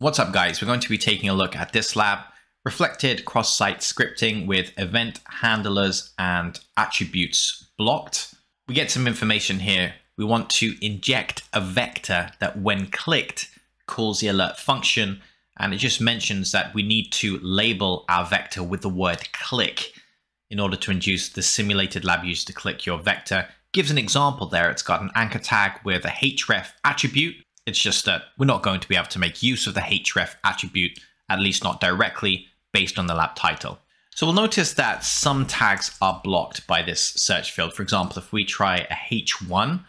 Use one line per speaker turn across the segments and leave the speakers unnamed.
What's up guys? We're going to be taking a look at this lab, reflected cross-site scripting with event handlers and attributes blocked. We get some information here. We want to inject a vector that when clicked calls the alert function and it just mentions that we need to label our vector with the word click in order to induce the simulated lab user to click your vector. Gives an example there. It's got an anchor tag with a href attribute it's just that we're not going to be able to make use of the href attribute, at least not directly, based on the lab title. So we'll notice that some tags are blocked by this search field. For example, if we try a h1,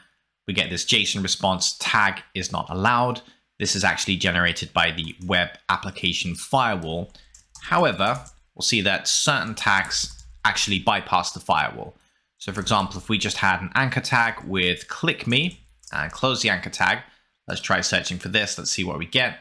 we get this JSON response tag is not allowed. This is actually generated by the web application firewall. However, we'll see that certain tags actually bypass the firewall. So for example, if we just had an anchor tag with click me and close the anchor tag, Let's try searching for this. Let's see what we get.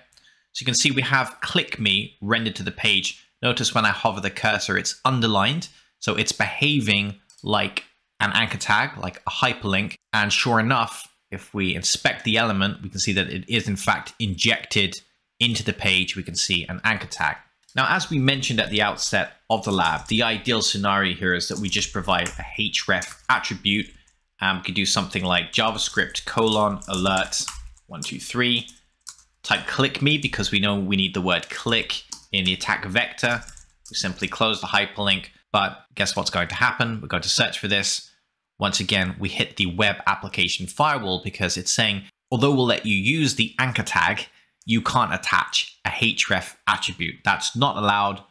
So you can see we have click me rendered to the page. Notice when I hover the cursor, it's underlined. So it's behaving like an anchor tag, like a hyperlink. And sure enough, if we inspect the element, we can see that it is in fact injected into the page. We can see an anchor tag. Now, as we mentioned at the outset of the lab, the ideal scenario here is that we just provide a href attribute. Um, we could do something like JavaScript colon alert one, two, three. Type click me because we know we need the word click in the attack vector. We simply close the hyperlink, but guess what's going to happen? We're going to search for this. Once again, we hit the web application firewall because it's saying, although we'll let you use the anchor tag, you can't attach a href attribute. That's not allowed.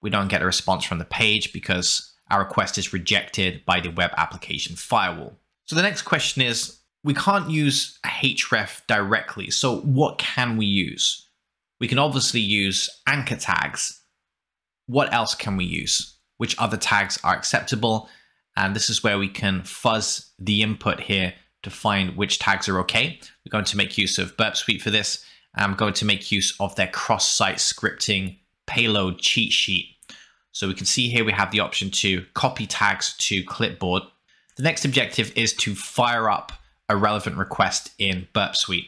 We don't get a response from the page because our request is rejected by the web application firewall. So the next question is, we can't use href directly. So what can we use? We can obviously use anchor tags. What else can we use? Which other tags are acceptable? And this is where we can fuzz the input here to find which tags are okay. We're going to make use of Burp Suite for this. I'm going to make use of their cross-site scripting payload cheat sheet. So we can see here we have the option to copy tags to clipboard. The next objective is to fire up a relevant request in Burp Suite.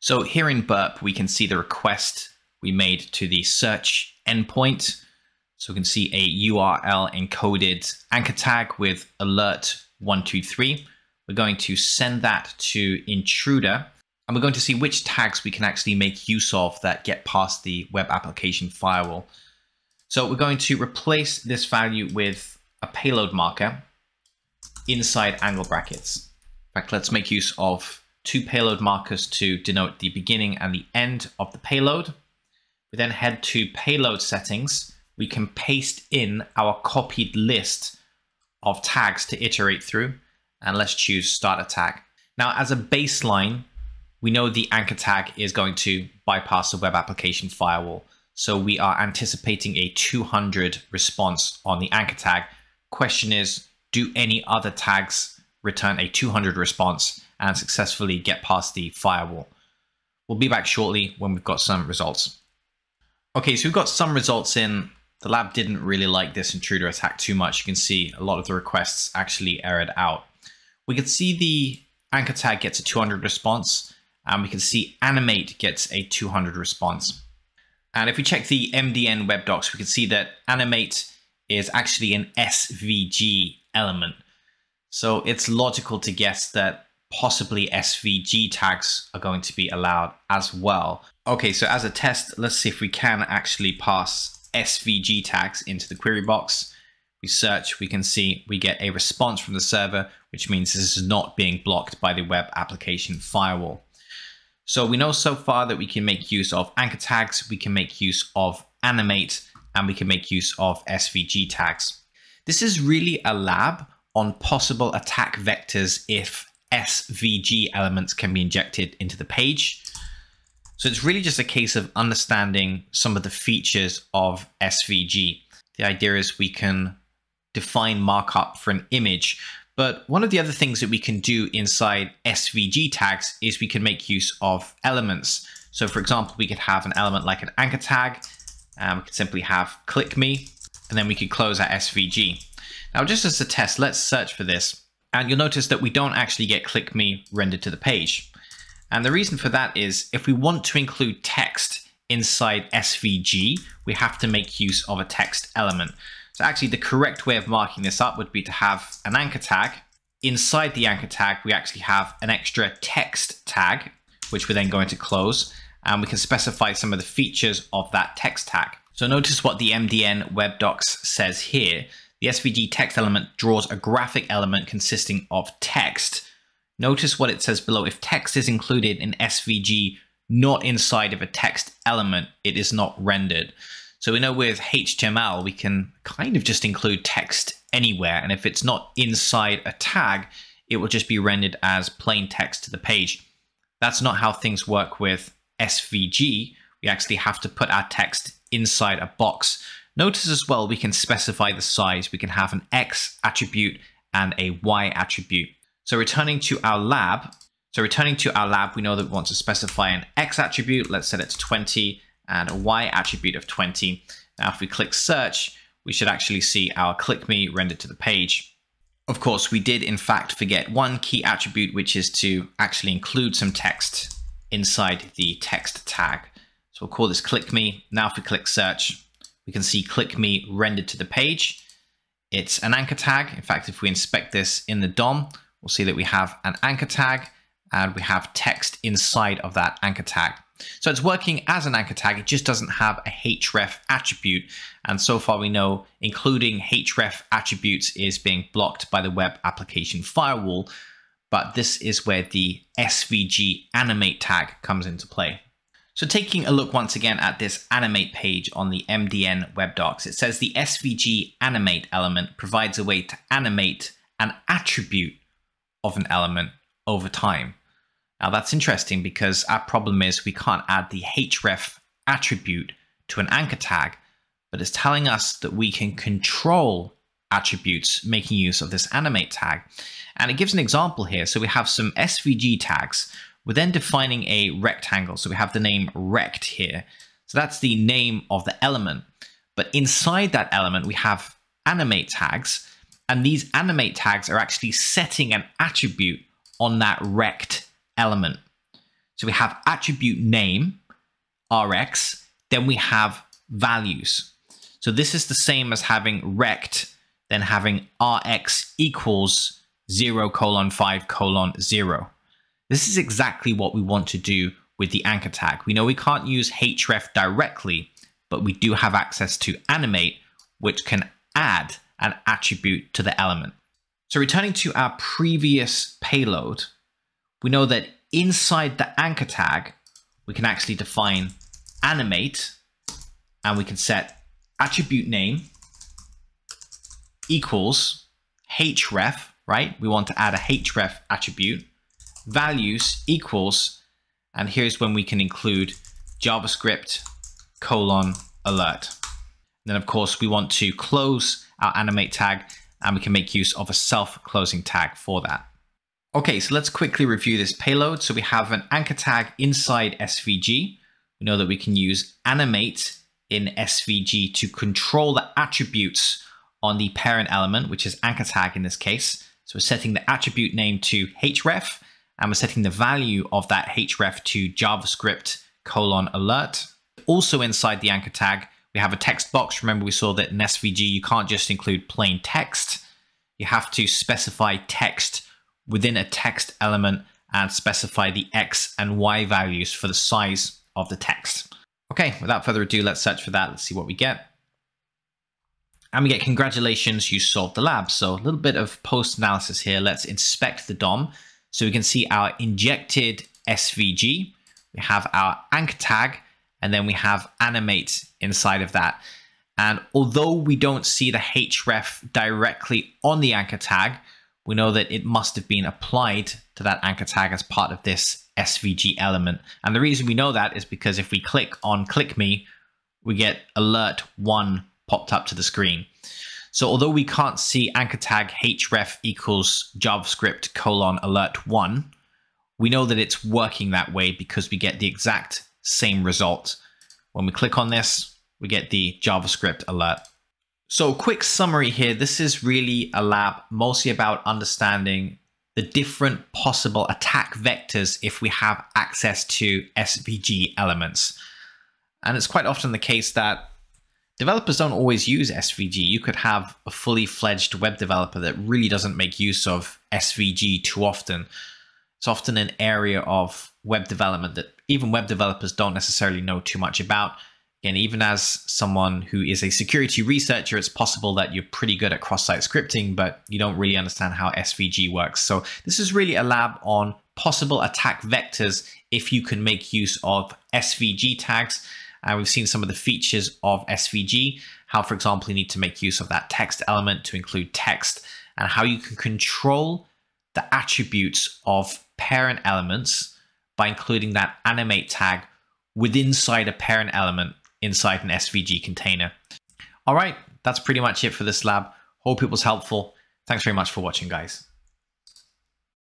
So here in Burp, we can see the request we made to the search endpoint. So we can see a URL encoded anchor tag with alert 123. We're going to send that to intruder and we're going to see which tags we can actually make use of that get past the web application firewall. So we're going to replace this value with a payload marker inside angle brackets fact, let's make use of two payload markers to denote the beginning and the end of the payload. We then head to payload settings. We can paste in our copied list of tags to iterate through. And let's choose start tag. Now, as a baseline, we know the anchor tag is going to bypass the web application firewall. So we are anticipating a 200 response on the anchor tag. Question is, do any other tags return a 200 response and successfully get past the firewall. We'll be back shortly when we've got some results. Okay, so we've got some results in. The lab didn't really like this intruder attack too much. You can see a lot of the requests actually errored out. We can see the anchor tag gets a 200 response, and we can see animate gets a 200 response. And if we check the MDN web docs, we can see that animate is actually an SVG element. So it's logical to guess that possibly SVG tags are going to be allowed as well. Okay, so as a test, let's see if we can actually pass SVG tags into the query box. We search, we can see we get a response from the server, which means this is not being blocked by the web application firewall. So we know so far that we can make use of anchor tags, we can make use of animate, and we can make use of SVG tags. This is really a lab on possible attack vectors if SVG elements can be injected into the page. So it's really just a case of understanding some of the features of SVG. The idea is we can define markup for an image, but one of the other things that we can do inside SVG tags is we can make use of elements. So for example, we could have an element like an anchor tag, and we could simply have click me, and then we could close our SVG. Now, just as a test, let's search for this. And you'll notice that we don't actually get click me rendered to the page. And the reason for that is if we want to include text inside SVG, we have to make use of a text element. So actually the correct way of marking this up would be to have an anchor tag. Inside the anchor tag, we actually have an extra text tag, which we're then going to close. And we can specify some of the features of that text tag. So notice what the MDN web docs says here. The SVG text element draws a graphic element consisting of text. Notice what it says below. If text is included in SVG not inside of a text element, it is not rendered. So we know with HTML, we can kind of just include text anywhere. And if it's not inside a tag, it will just be rendered as plain text to the page. That's not how things work with SVG. We actually have to put our text inside a box. Notice as well, we can specify the size. We can have an X attribute and a Y attribute. So returning to our lab, so returning to our lab, we know that we want to specify an X attribute. Let's set it to 20 and a Y attribute of 20. Now, if we click search, we should actually see our click me rendered to the page. Of course, we did in fact forget one key attribute, which is to actually include some text inside the text tag. So we'll call this click me. Now, if we click search, we can see click me rendered to the page. It's an anchor tag. In fact, if we inspect this in the DOM, we'll see that we have an anchor tag and we have text inside of that anchor tag. So it's working as an anchor tag, it just doesn't have a href attribute. And so far we know including href attributes is being blocked by the web application firewall, but this is where the SVG animate tag comes into play. So taking a look once again at this animate page on the MDN web docs, it says the SVG animate element provides a way to animate an attribute of an element over time. Now that's interesting because our problem is we can't add the href attribute to an anchor tag, but it's telling us that we can control attributes making use of this animate tag. And it gives an example here. So we have some SVG tags. We're then defining a rectangle. So we have the name rect here. So that's the name of the element. But inside that element, we have animate tags. And these animate tags are actually setting an attribute on that rect element. So we have attribute name, Rx, then we have values. So this is the same as having rect, then having Rx equals 0 colon 5 colon 0. This is exactly what we want to do with the anchor tag. We know we can't use href directly, but we do have access to animate, which can add an attribute to the element. So returning to our previous payload, we know that inside the anchor tag, we can actually define animate and we can set attribute name equals href, right? We want to add a href attribute, values equals, and here's when we can include JavaScript colon alert. And then of course we want to close our animate tag and we can make use of a self-closing tag for that. Okay, so let's quickly review this payload. So we have an anchor tag inside SVG. We know that we can use animate in SVG to control the attributes on the parent element, which is anchor tag in this case. So we're setting the attribute name to href, and we're setting the value of that href to JavaScript colon alert. Also inside the anchor tag, we have a text box. Remember, we saw that in SVG, you can't just include plain text. You have to specify text within a text element and specify the X and Y values for the size of the text. Okay, without further ado, let's search for that. Let's see what we get. And we get congratulations, you solved the lab. So a little bit of post analysis here. Let's inspect the DOM. So we can see our injected SVG. We have our anchor tag, and then we have animate inside of that. And although we don't see the href directly on the anchor tag, we know that it must have been applied to that anchor tag as part of this SVG element. And the reason we know that is because if we click on click me, we get alert one popped up to the screen. So although we can't see anchor tag href equals JavaScript colon alert one, we know that it's working that way because we get the exact same result. When we click on this, we get the JavaScript alert. So quick summary here. This is really a lab mostly about understanding the different possible attack vectors if we have access to SVG elements. And it's quite often the case that developers don't always use SVG. You could have a fully fledged web developer that really doesn't make use of SVG too often. It's often an area of web development that even web developers don't necessarily know too much about. And even as someone who is a security researcher, it's possible that you're pretty good at cross-site scripting, but you don't really understand how SVG works. So this is really a lab on possible attack vectors if you can make use of SVG tags. And we've seen some of the features of SVG, how, for example, you need to make use of that text element to include text, and how you can control the attributes of parent elements by including that animate tag within inside a parent element inside an SVG container. All right, that's pretty much it for this lab. Hope it was helpful. Thanks very much for watching, guys.